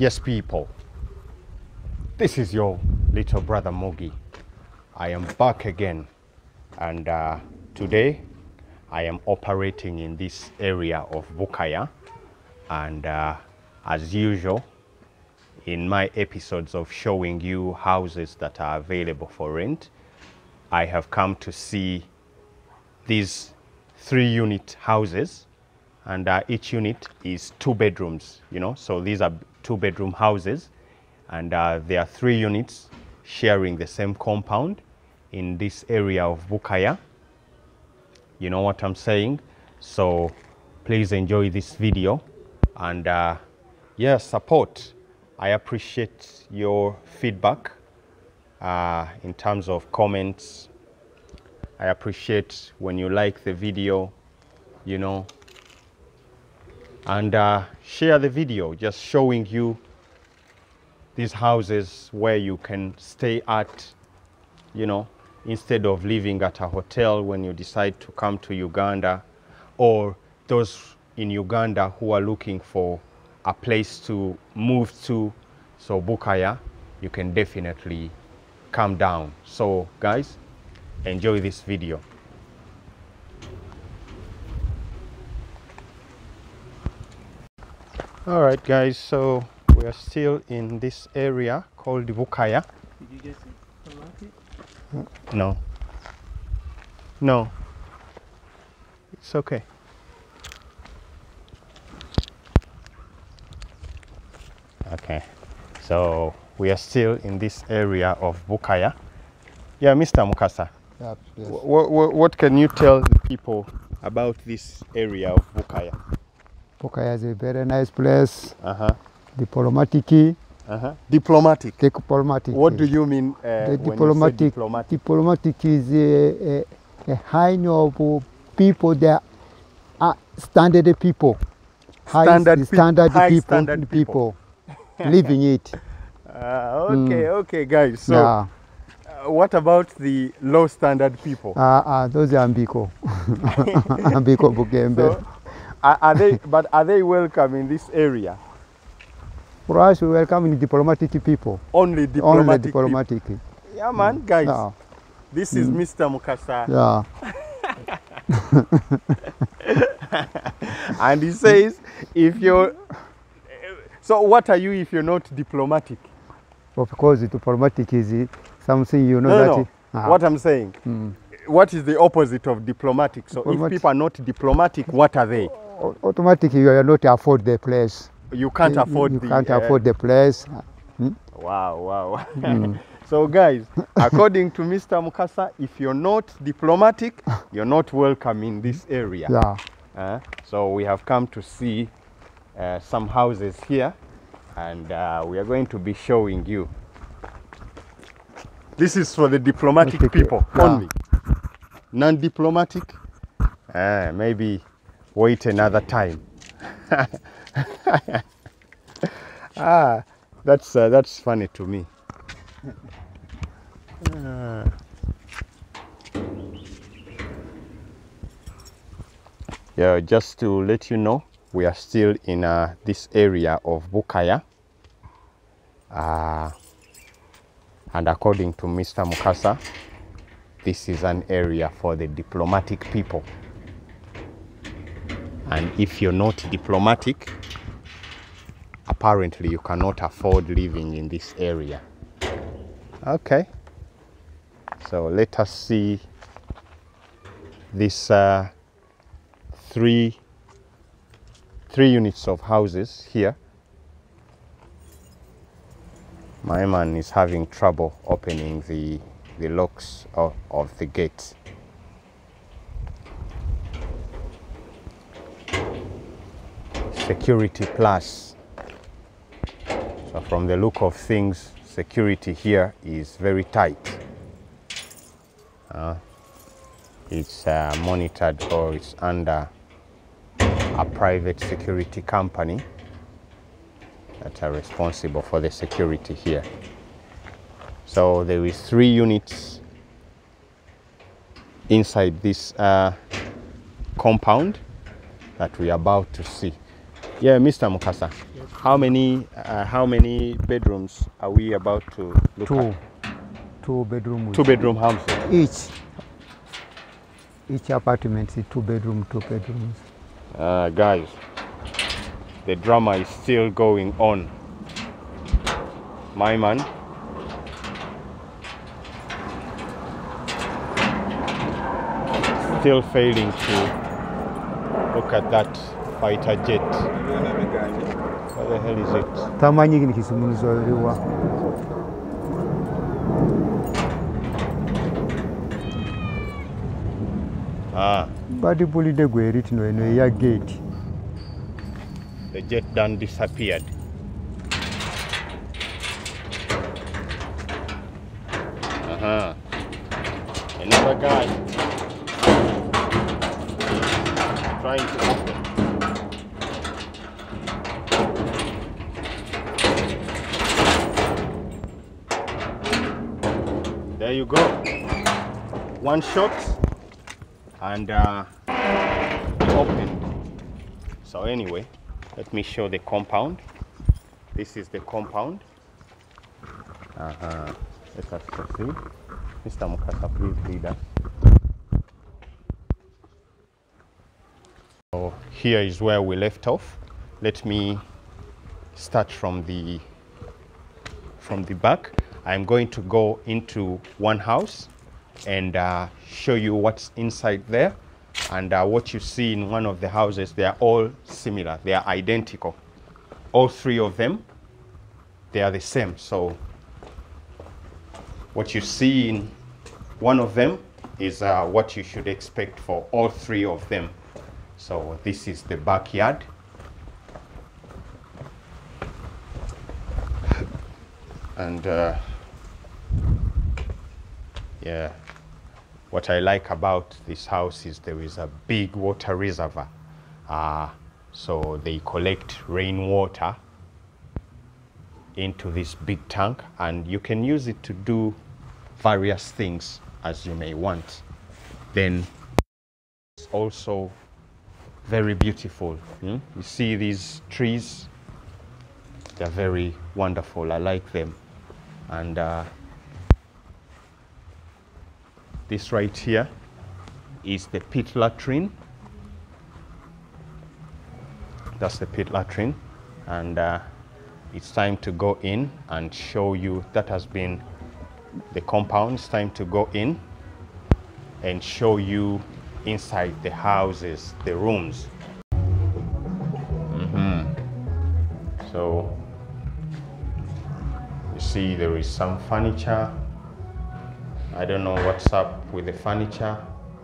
Yes, people. This is your little brother Muggi. I am back again, and uh, today I am operating in this area of Bukaya. And uh, as usual, in my episodes of showing you houses that are available for rent, I have come to see these three unit houses and uh, each unit is two bedrooms you know so these are two bedroom houses and uh, there are three units sharing the same compound in this area of Bukaya you know what I'm saying? So please enjoy this video and uh, yeah support. I appreciate your feedback uh, in terms of comments. I appreciate when you like the video, you know, and uh, share the video just showing you these houses where you can stay at, you know, instead of living at a hotel when you decide to come to Uganda or those in Uganda who are looking for a place to move to. So Bukaya, you can definitely come down. So guys, enjoy this video. All right, guys, so we are still in this area called Bukaya. Did you just unlock it? No. No. It's okay. Okay. So we are still in this area of Bukaya. Yeah, Mr. Mukasa. Yep, yes. What, what, what can you tell the people about this area of Bukaya? Bukaya is a very nice place. Uh-huh. Diplomatic. Uh-huh. Diplomatic. Diplomatic. What do you mean uh, The when you say diplomatic. diplomatic? Diplomatic is a, a, a high of people that are standard people. High Standard pe standard high people, standard people. people living it. Uh, okay, mm. okay, guys. So, yeah. uh, what about the low standard people? Uh, uh, those are Ambiko. Ambiko Bugembe. So, are, are they? but are they welcome in this area? For us, we welcome diplomatic people. Only diplomatic. Only people? Yeah, man, guys. Yeah. This is Mr. Mukasa, yeah. and he says, if you're so, what are you if you're not diplomatic? Of course, diplomatic is something you know No, that. no. Ah. What I'm saying. Mm. What is the opposite of diplomatic? So, if people are not diplomatic, what are they? Au- automatically you are not afford the place. You can't afford You the. can't uh, afford the place. Hmm? Wow, wow. Mm. so, guys, according to Mr. Mukasa, if you're not diplomatic, you're not welcome in this area. Yeah. Uh, so, we have come to see uh, some houses here, and uh, we are going to be showing you. This is for the diplomatic people yeah. only. Non diplomatic, uh, maybe wait another time. ah, that's, uh, that's funny to me. Ah. Yeah, just to let you know, we are still in uh, this area of Bukaya. Uh, and according to Mr. Mukasa, this is an area for the diplomatic people. And if you're not diplomatic, apparently you cannot afford living in this area. Okay. So let us see this uh, three three units of houses here. My man is having trouble opening the the locks of, of the gate. Security plus. So from the look of things, security here is very tight. Uh, it's uh, monitored or it's under a private security company that are responsible for the security here. So there is three units inside this uh, compound that we are about to see. Yeah, Mr. Mukasa. Yes, How many uh, how many bedrooms are we about to look two, at? two bedroom. Two bedroom houses. Each, each apartment is two bedroom, two bedrooms. Uh, guys, the drama is still going on. My man. Still failing to look at that fighter jet. What the hell is it? tamanyi ni kisumulizo wa Ah, batipulidde gweri tino eno eya gate the jet done disappeared. Uh-huh. Another guy trying to There you go. One shot and uh, opened. So anyway, let me show the compound. This is the compound. Uh-huh. Let us proceed. Mr. Mukasa, please lead us. So here is where we left off. Let me start from the from the back. I'm going to go into one house and uh, show you what's inside there. And uh, what you see in one of the houses, they are all similar. They are identical. All three of them, they are the same. So what you see in one of them is uh, what you should expect for all three of them. So this is the backyard. And uh, yeah, what I like about this house is there is a big water reservoir. Uh, so they collect rainwater into this big tank and you can use it to do various things as you may want. Then it's also very beautiful. hmm? You see these trees, they're very wonderful. I like them. And uh, this right here is the pit latrine. That's the pit latrine. And uh, it's time to go in and show you that has been the compound. It's time to go in and show you inside the houses, the rooms. See there is some furniture. I don't know what's up with the furniture,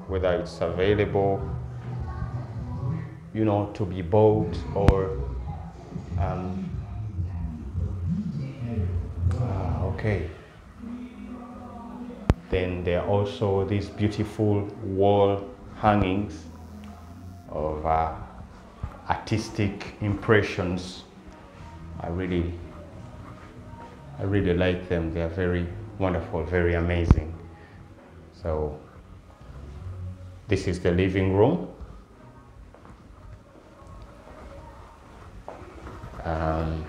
whether it's available, you know, to be bought or um, ah, okay. Then there are also these beautiful wall hangings of uh, artistic impressions. I really, I really like them. They are very wonderful, very amazing. So this is the living room. Um,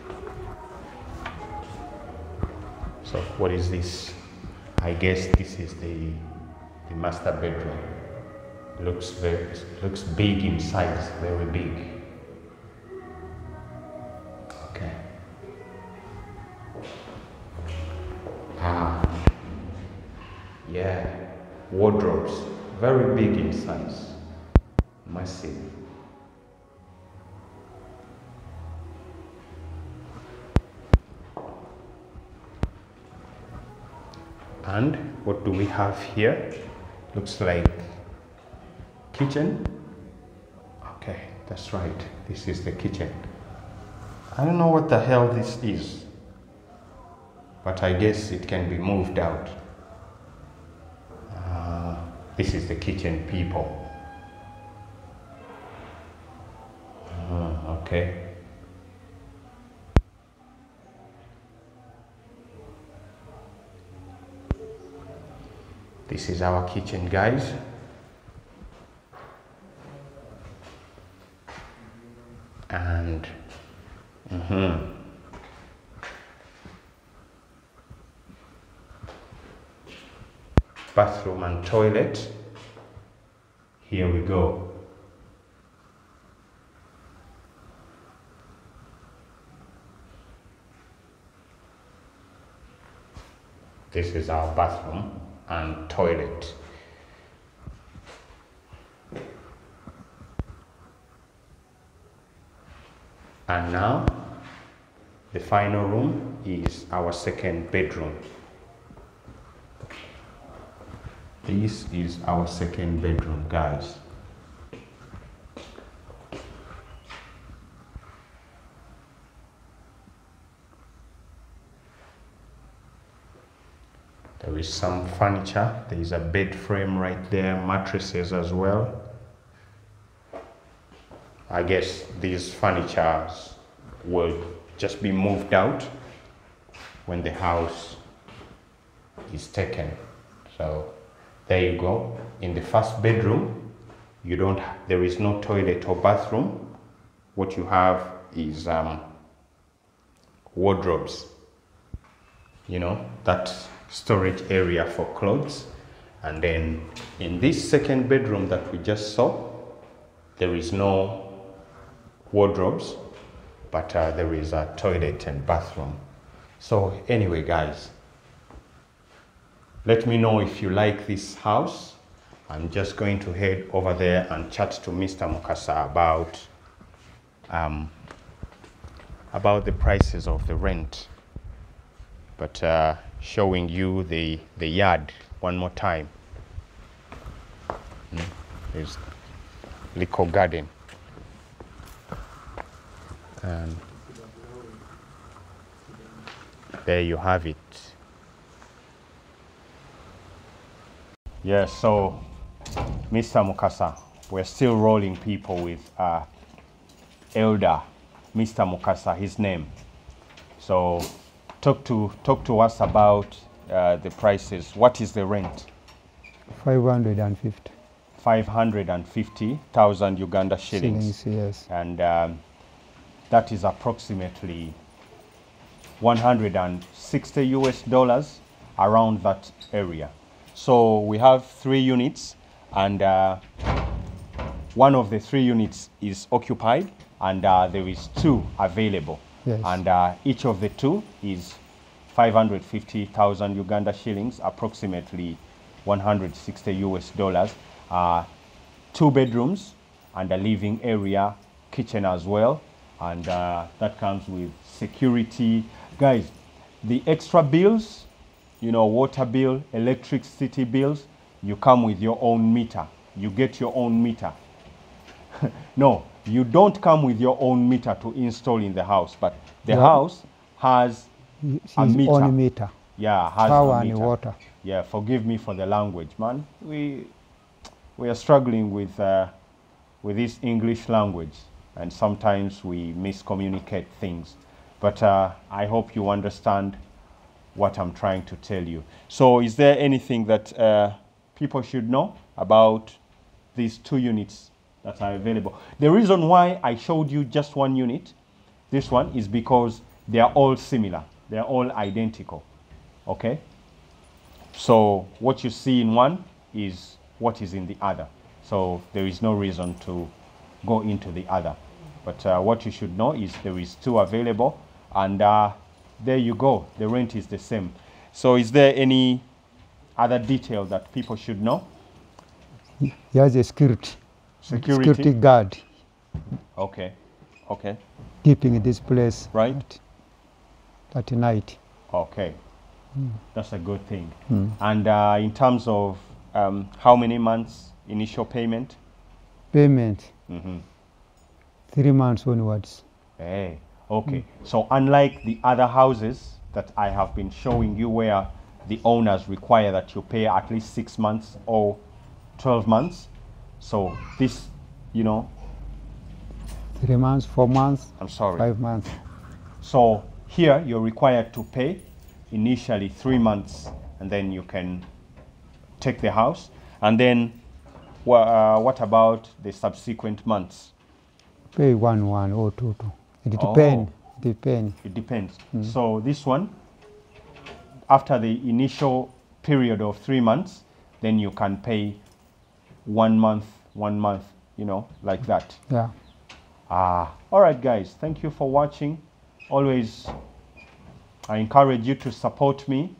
so what is this? I guess this is the the master bedroom. Looks very looks big in size, very big. And what do we have here? Looks like kitchen. Okay, that's right. This is the kitchen. I don't know what the hell this is, but I guess it can be moved out. Uh, this is the kitchen, people. Uh, okay. This is our kitchen, guys. And mm-hmm. bathroom and toilet. Here we go. This is our bathroom and toilet. And now, the final room is our second bedroom. This is our second bedroom, guys. There is some furniture. There is a bed frame right there, mattresses as well. I guess these furnitures will just be moved out when the house is taken. So there you go. In the first bedroom, you don't. There is no toilet or bathroom. What you have is um, wardrobes. You know that storage area for clothes. And then in this second bedroom that we just saw, there is no wardrobes, but uh, there is a toilet and bathroom. So anyway, guys, let me know if you like this house. I'm just going to head over there and chat to Mr. Mukasa about um, about the prices of the rent. But uh, showing you the the yard one more time. Mm, There's Lico Garden. And there you have it. Yeah, so Mr. Mukasa, we're still rolling people with uh, Elder Mr. Mukasa, his name. So talk to talk to us about uh, the prices. What is the rent? 550 Five hundred and fifty thousand Uganda shillings, shillings, yes. and um, that is approximately one hundred and sixty US dollars around that area. So we have three units, and uh, one of the three units is occupied, and uh, there is two available. Yes. And uh, each of the two is 550,000 Uganda shillings, approximately 160 US dollars. Uh, two bedrooms and a living area, kitchen as well, and uh, that comes with security. Guys, the extra bills, you know, water bill, electricity bills, you come with your own meter. You get your own meter. no, you don't come with your own meter to install in the house, but the Yeah. house has His A meter. own meter, yeah has power a and water. Yeah, forgive me for the language, man. We we are struggling with uh, with this English language, and sometimes we miscommunicate things. But uh, I hope you understand what I'm trying to tell you. So, is there anything that uh, people should know about these two units that are available? The reason why I showed you just one unit, this one, is because they are all similar. They are all identical. Okay. So what you see in one is what is in the other. So there is no reason to go into the other. But uh, what you should know is there is two available, and uh, there you go. The rent is the same. So is there any other detail that people should know? Has a security, Security. guard Okay. Okay. keeping this place Right. at night. Okay. That's a good thing. Mm. And uh, in terms of um, how many months initial payment? Payment hmm three months onwards. Hey, okay. So unlike the other houses that I have been showing you where the owners require that you pay at least six months or 12 months, so this, you know, Three months, four months, I'm sorry. five months. So here you're required to pay initially three months and then you can take the house. And then uh, what about the subsequent months? Pay one, one or two, two. It Oh. depends. Depend. It depends. So this one, after the initial period of three months, then you can pay one month, one month, you know, like that. Yeah. Ah, all right, guys. Thank you for watching. Always, I encourage you to support me.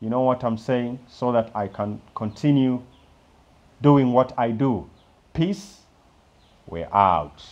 You know what I'm saying, so that I can continue doing what I do. Peace. We're out.